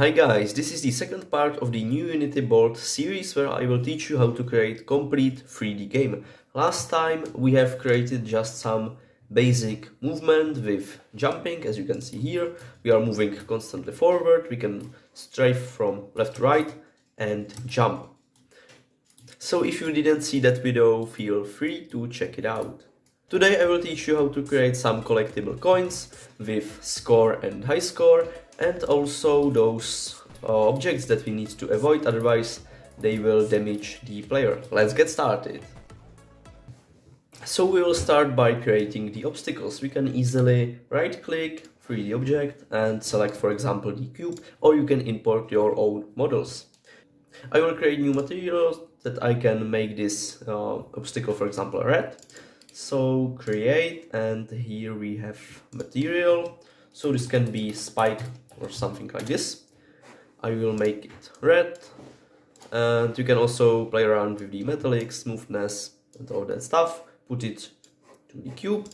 Hi guys, this is the second part of the new Unity Bolt series where I will teach you how to create complete 3D game. Last time we have created just some basic movement with jumping as you can see here. We are moving constantly forward, we can strafe from left to right and jump. So if you didn't see that video, feel free to check it out. Today I will teach you how to create some collectible coins with score and high score and also those uh, objects that we need to avoid otherwise they will damage the player. Let's get started. So we will start by creating the obstacles. We can easily right click 3D object and select for example the cube or you can import your own models. I will create new materials that I can make this uh, obstacle for example red. So create and here we have material. So this can be spike or something like this. I will make it red and you can also play around with the metallic, smoothness and all that stuff. Put it to the cube.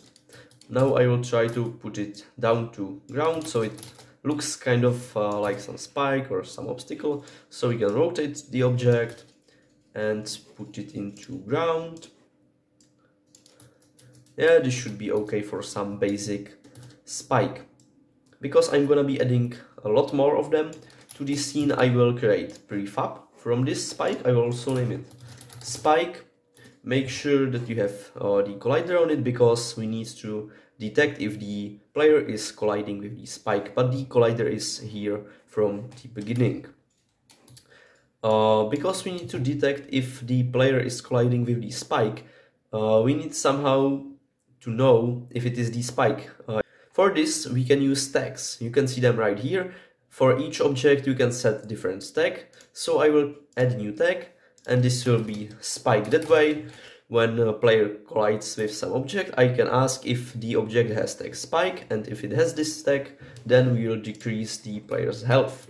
Now I will try to put it down to ground so it looks kind of uh, like some spike or some obstacle. So we can rotate the object and put it into ground. Yeah, this should be okay for some basic spike because I'm gonna be adding a lot more of them to this scene I will create prefab. From this spike I will also name it. Spike make sure that you have uh, the collider on it because we need to detect if the player is colliding with the spike. But the collider is here from the beginning. Uh, because we need to detect if the player is colliding with the spike uh, we need somehow to know if it is the spike uh, for this, we can use tags. You can see them right here. For each object, you can set different tag. So I will add new tag, and this will be spike that way. When a player collides with some object, I can ask if the object has tag spike, and if it has this tag, then we will decrease the player's health.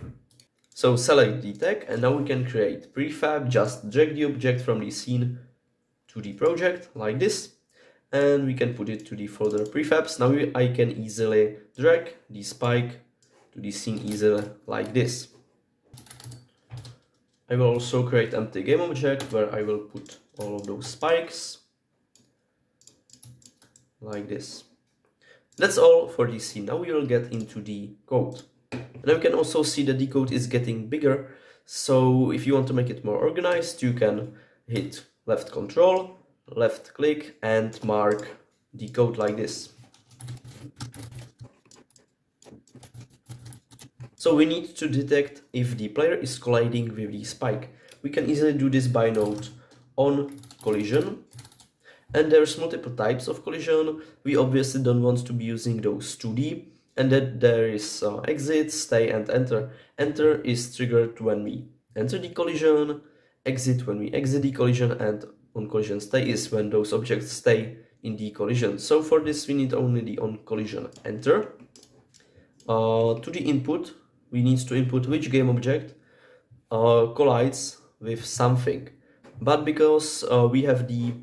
So select the tag, and now we can create prefab, just drag the object from the scene to the project, like this and we can put it to the folder prefabs. Now I can easily drag the spike to the scene easily like this. I will also create empty game object where I will put all of those spikes like this. That's all for this scene. Now we will get into the code. And we can also see that the code is getting bigger. So if you want to make it more organized, you can hit left control left click and mark the code like this. So we need to detect if the player is colliding with the spike. We can easily do this by node on collision. And there's multiple types of collision. We obviously don't want to be using those 2D. And that there is uh, exit, stay and enter. Enter is triggered when we enter the collision, exit when we exit the collision and on collision stay is when those objects stay in the collision. So for this we need only the on collision enter. Uh, to the input we need to input which game object uh, collides with something. But because uh, we have the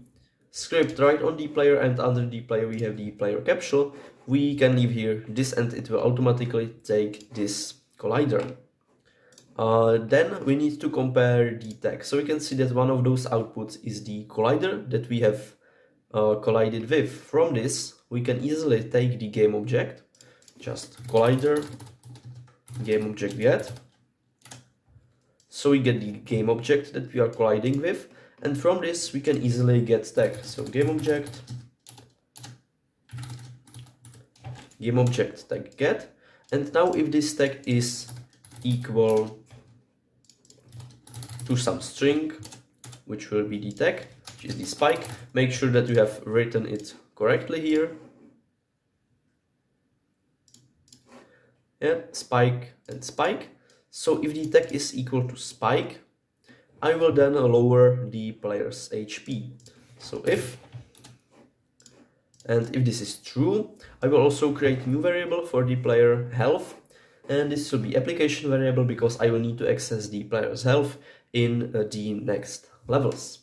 script right on the player and under the player we have the player capsule, we can leave here this and it will automatically take this collider. Uh, then we need to compare the tag. So we can see that one of those outputs is the collider that we have uh, collided with. From this, we can easily take the game object, just collider, game object get. So we get the game object that we are colliding with. And from this, we can easily get tag. So game object, game object tag get. And now if this tag is equal to some string, which will be the tag, which is the spike. Make sure that you have written it correctly here. Yeah, spike and spike. So if the tag is equal to spike, I will then lower the player's HP. So if and if this is true, I will also create new variable for the player health and this will be application variable because I will need to access the player's health in uh, the next levels.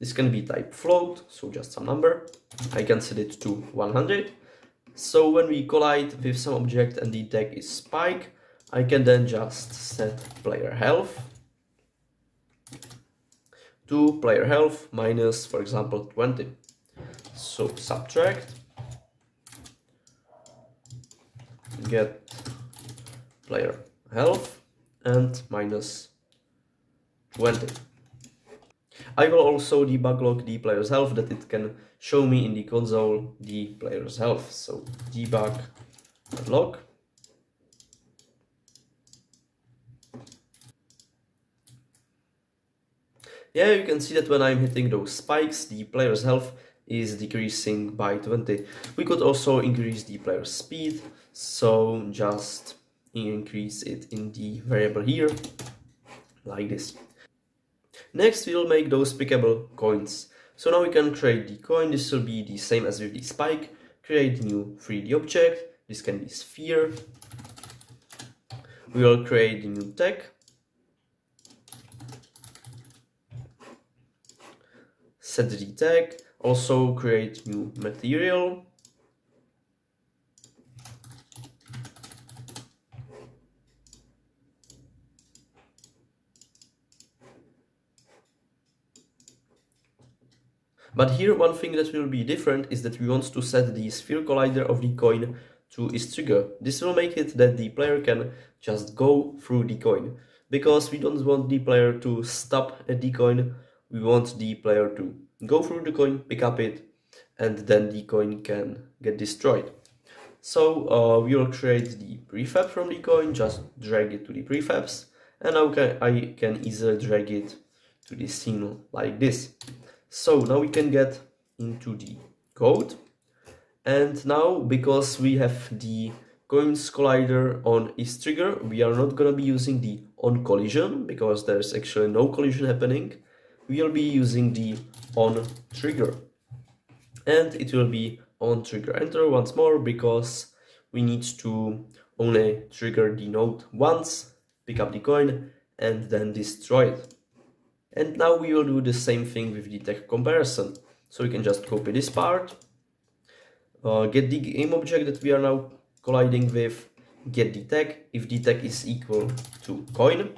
This can be type float, so just some number. I can set it to 100. So when we collide with some object and the tag is spike, I can then just set player health to player health minus, for example, 20. So subtract, get player health and minus 20. I will also debug log the player's health that it can show me in the console the player's health. So debug log Yeah, you can see that when I'm hitting those spikes, the player's health is decreasing by 20. We could also increase the player's speed, so just increase it in the variable here, like this. Next, we'll make those pickable coins. So now we can create the coin, this will be the same as with the spike, create new 3D object, this can be sphere. We will create the new tag, set the tag, also create new material. But here one thing that will be different is that we want to set the sphere collider of the coin to is trigger. This will make it that the player can just go through the coin. Because we don't want the player to stop at the coin, we want the player to go through the coin, pick up it, and then the coin can get destroyed. So uh, we will create the prefab from the coin, just drag it to the prefabs, and now I can easily drag it to the scene like this. So now we can get into the code, and now because we have the coins collider on is trigger, we are not gonna be using the on collision because there's actually no collision happening. We'll be using the on trigger. And it will be on trigger enter once more because we need to only trigger the node once pick up the coin and then destroy it and now we will do the same thing with the tag comparison. So we can just copy this part. Uh, get the game object that we are now colliding with. Get the tag if the tag is equal to coin.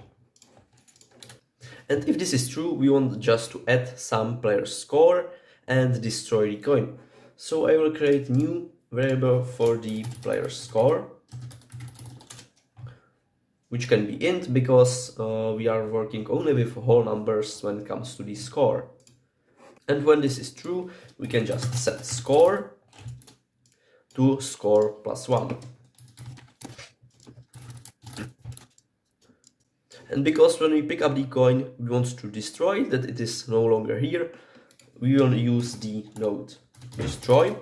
And if this is true, we want just to add some player score and destroy the coin. So I will create new variable for the player score, which can be int because uh, we are working only with whole numbers when it comes to the score. And when this is true, we can just set score to score plus one. and because when we pick up the coin we want to destroy that it is no longer here we will use the node destroy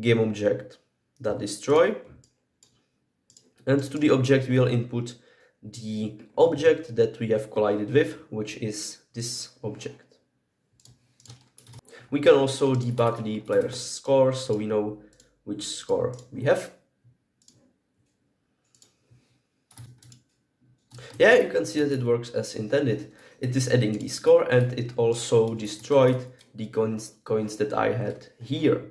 game object that destroy and to the object we will input the object that we have collided with which is this object we can also debug the player's score so we know which score we have Yeah, you can see that it works as intended. It is adding the score and it also destroyed the coins, coins that I had here.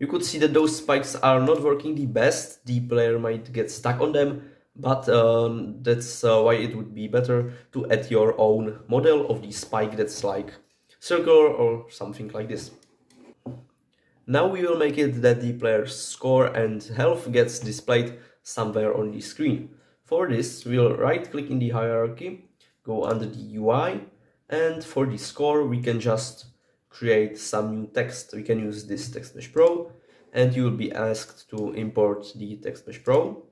You could see that those spikes are not working the best, the player might get stuck on them, but um, that's uh, why it would be better to add your own model of the spike that's like circular or something like this. Now we will make it that the player's score and health gets displayed somewhere on the screen. For this, we'll right click in the hierarchy, go under the UI, and for the score, we can just create some new text. We can use this Text Mesh Pro, and you will be asked to import the Text Mesh Pro,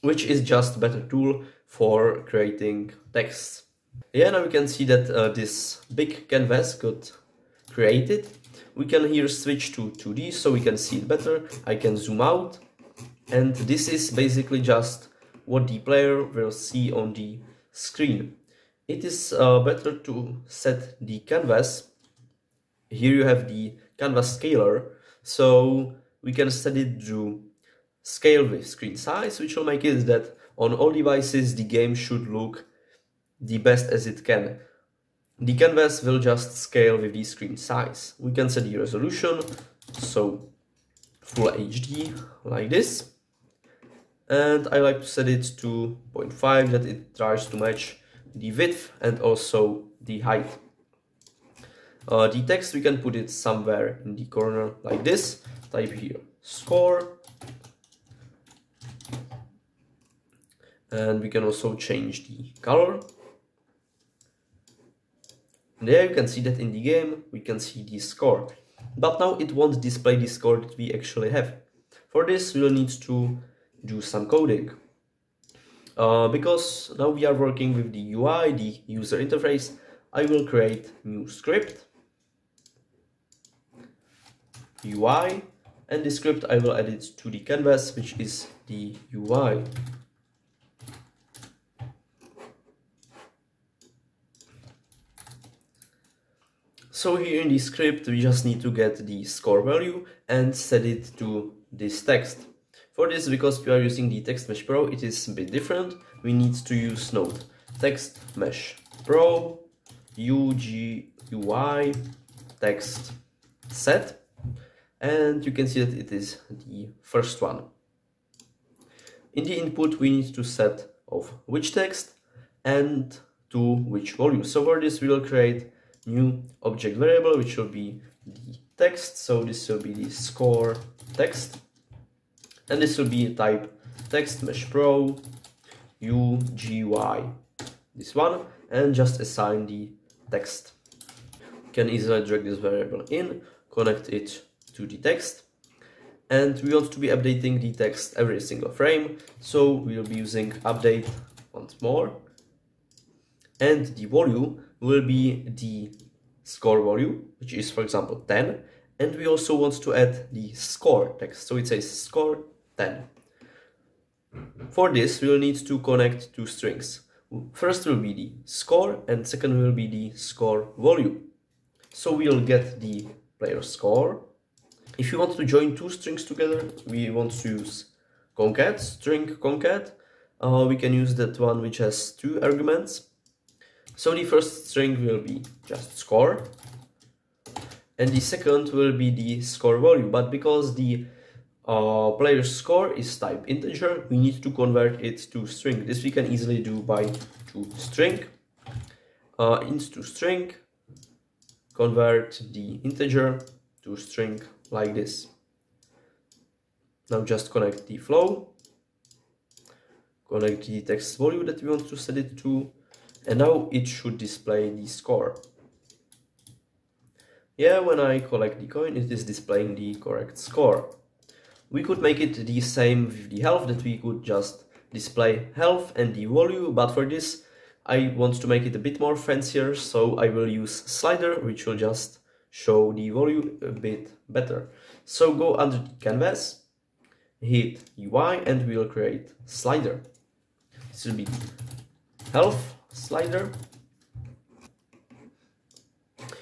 which is just a better tool for creating text. Yeah, now we can see that uh, this big canvas got created. We can here switch to 2D so we can see it better. I can zoom out and this is basically just what the player will see on the screen. It is uh, better to set the canvas. Here you have the canvas scaler, so we can set it to scale with screen size, which will make it that on all devices the game should look the best as it can. The canvas will just scale with the screen size. We can set the resolution so full HD like this and I like to set it to 0.5 that it tries to match the width and also the height. Uh, the text we can put it somewhere in the corner like this, type here score and we can also change the color. And there you can see that in the game we can see the score, but now it won't display the score that we actually have. For this we will need to do some coding. Uh, because now we are working with the UI, the user interface, I will create new script UI and the script I will add it to the canvas which is the UI. So here in the script we just need to get the score value and set it to this text. For this, because we are using the Text Mesh Pro, it is a bit different. We need to use Node Text Mesh Pro UGUI text set and you can see that it is the first one. In the input we need to set of which text and to which volume. So for this we will create new object variable which will be the text. So this will be the score text and this will be a type text mesh pro UGUI this one and just assign the text. Can easily drag this variable in connect it to the text. And we want to be updating the text every single frame so we will be using update once more. And the volume will be the score volume which is for example 10 and we also want to add the score text. So it says score 10. For this, we will need to connect two strings. First will be the score and second will be the score volume. So we will get the player score. If you want to join two strings together, we want to use concat, string concat. Uh, we can use that one which has two arguments. So the first string will be just score and the second will be the score volume. But because the uh, player's score is type integer, we need to convert it to string. This we can easily do by to string, uh, int to string, convert the integer to string like this. Now just connect the flow, connect the text volume that we want to set it to, and now it should display the score. Yeah, when I collect the coin, it is displaying the correct score. We could make it the same with the health, that we could just display health and the value, but for this I want to make it a bit more fancier, so I will use slider, which will just show the value a bit better. So go under the canvas, hit UI, and we'll create slider. This will be health slider.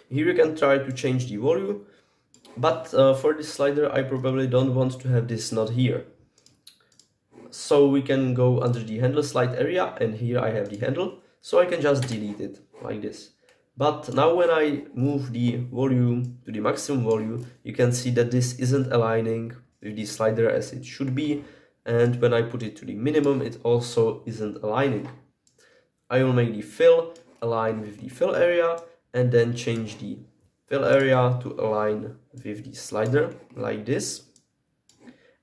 Here you can try to change the value but uh, for this slider, I probably don't want to have this not here. So we can go under the handle slide area and here I have the handle. So I can just delete it like this. But now when I move the volume to the maximum volume, you can see that this isn't aligning with the slider as it should be. And when I put it to the minimum, it also isn't aligning. I will make the fill align with the fill area and then change the fill area to align with the slider like this.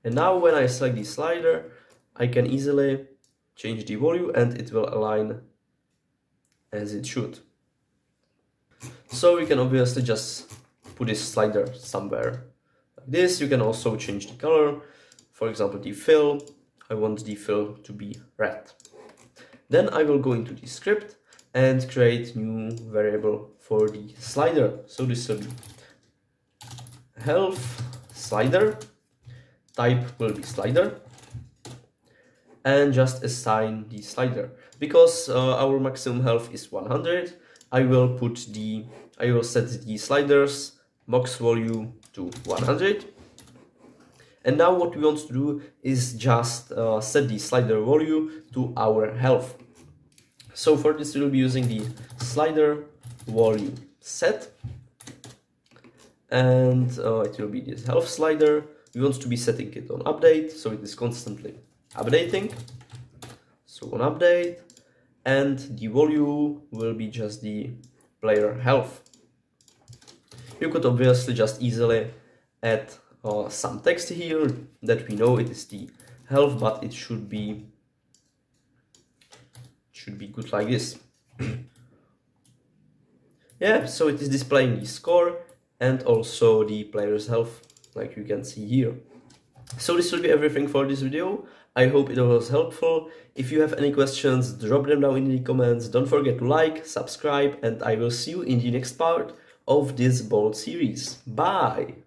And now when I select the slider, I can easily change the volume and it will align as it should. So we can obviously just put this slider somewhere like this. You can also change the color. For example, the fill, I want the fill to be red. Then I will go into the script and create new variable for the slider. So this will be health slider, type will be slider, and just assign the slider. Because uh, our maximum health is 100, I will put the, I will set the sliders max volume to 100. And now what we want to do is just uh, set the slider volume to our health. So for this we'll be using the slider volume set and uh, it will be this health slider. We want to be setting it on update, so it is constantly updating. So on update, and the volume will be just the player health. You could obviously just easily add uh, some text here that we know it is the health, but it should be should be good like this. yeah, so it is displaying the score and also the player's health, like you can see here. So this will be everything for this video. I hope it was helpful. If you have any questions, drop them down in the comments. Don't forget to like, subscribe, and I will see you in the next part of this Bolt series. Bye!